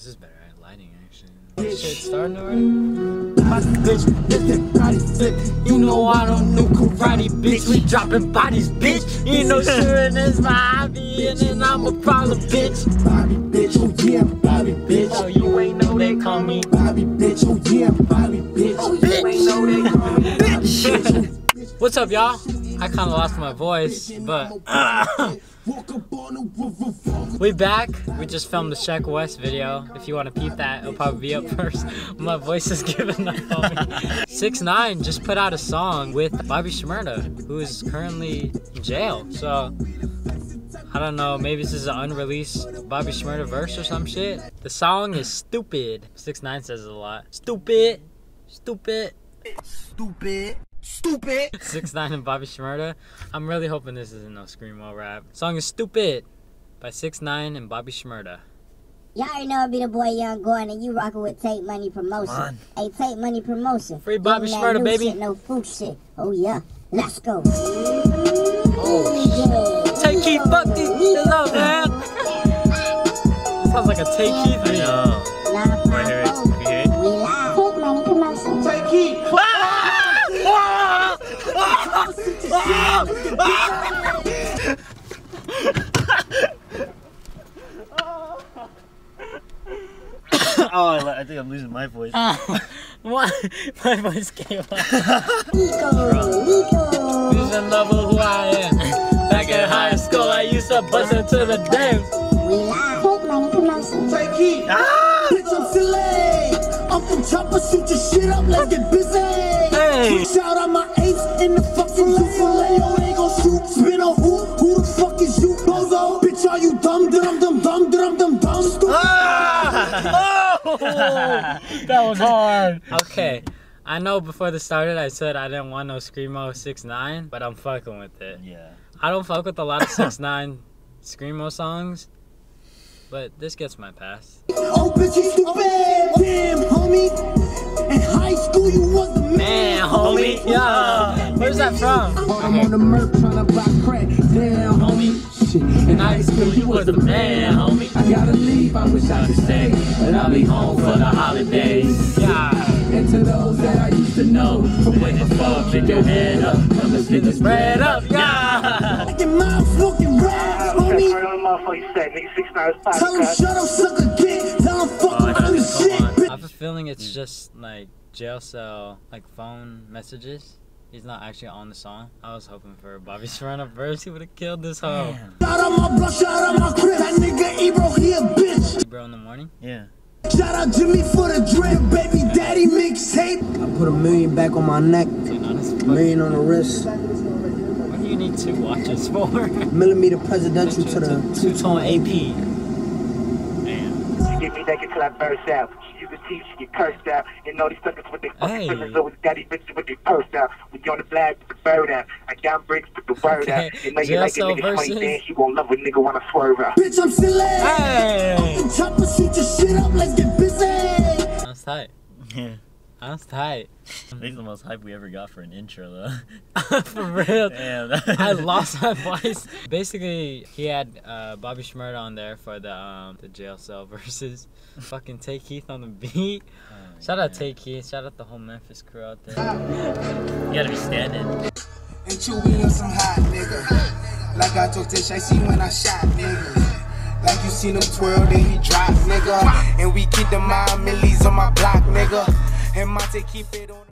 this is better at lighting actually. Shit, starting already? My bitch, this that body flip. You know I don't know karate, bitch. We dropping bodies, bitch. You know shooting is my hobby, and then I'm a problem, bitch. Bobby, bitch, oh yeah, Bobby, bitch. Oh, you ain't know they call me Bobby, bitch. Oh yeah, Bobby, bitch. Oh, you ain't know they call me bitch. What's up, y'all? I kind of lost my voice, but we back. We just filmed the Sheck West video. If you want to peep that, it'll probably be up first. My voice is giving up on me. Six Nine just put out a song with Bobby Shmurda, who is currently in jail. So I don't know. Maybe this is an unreleased Bobby Shmurda verse or some shit. The song is stupid. Six Nine says it a lot. Stupid. Stupid. Stupid. Stupid. Six Nine and Bobby Shmurda. I'm really hoping this isn't no screamo rap. Song is "Stupid" by Six Nine and Bobby Shmurda. Y'all already know it be the boy Young Gordon and you rockin' with Take Money Promotion. Hey, Take Money Promotion. Free Bobby Giving Shmurda, baby. Shit, no food shit. Oh yeah, let's go. Oh, Yeah. Tay Keith, fuck these bitches up, man. Sounds like a Tay Keith oh, I, I think I'm losing my voice. Ah. What? My voice came out. Nico, Nico. You should know who I am. Back in high school, I used to bust into the dance. We live. Take Money Promotion. Take heat. Ah! Bitch, I'm silly. I'm from Chopper, shoot your shit up, let's get busy. Hey. Shout out my that was hard. Okay. I know before this started I said I didn't want no Screamo 6 9 but I'm fucking with it. Yeah. I don't fuck with a lot of 6 9 Screamo songs, but this gets my pass. Oh, bitch, you stupid. Damn, homie. In high school, you was the man. Man, homie. Yeah. Where's that from? I'm on the merc tryna buy crack. Damn, homie. Shit. In high school, you was the man, homie. I gotta leave, I wish I could stay. But I'll be home for the holidays. Yeah. And to those that I used to know, from way before, pick your head up. Come let's get this bread up. Yeah. Like your mouth smoking rap, homie. motherfucker said, nigga, six nine five. Tell him shut up, suck a dick. Tell him fuck Oh, I'm the shit. I have a feeling it's just like jail cell, like phone messages. He's not actually on the song. I was hoping for a Bobby Serrano verse. He would have killed this hoe. Shout out my block, shout out my crib. That nigga Ebro, he a bitch. Bro in the morning. Yeah. Shout out Jimmy for the drip, baby daddy mixtape. I put a million back on my neck, Dude, a million on the wrist. what do you need two watches for? Millimeter presidential to the two tone AP. She get me naked till I burst out. She use the teeth, she get cursed out. You know these suckers with their fucking Hey. feelings, always daddy bitches with their purse out. We on the flag with the bird out. I got bricks with the word Okay, out. You know you like a JSL nigga funny dance, you gon' love a nigga when I swerve out. Bitch, I'm silly. Hey, And chopper, shoot your shit up, let's get busy. that's tight. Yeah. That's tight. I think the most hype we ever got for an intro, though. For real. Damn. I lost my voice. Basically, he had uh, Bobby Shmurda on there for the um, the jail cell versus fucking Tay Keith on the beat. Oh, Shout out yeah. Tay Keith. Shout out the whole Memphis crew out there. You gotta be standing. And you be on some hot nigga. Like I told Tish, I see when I shot nigga. Like you seen him twirl, then he drop nigga. And we keep the mind millies on my block nigga. And Monte keep it on.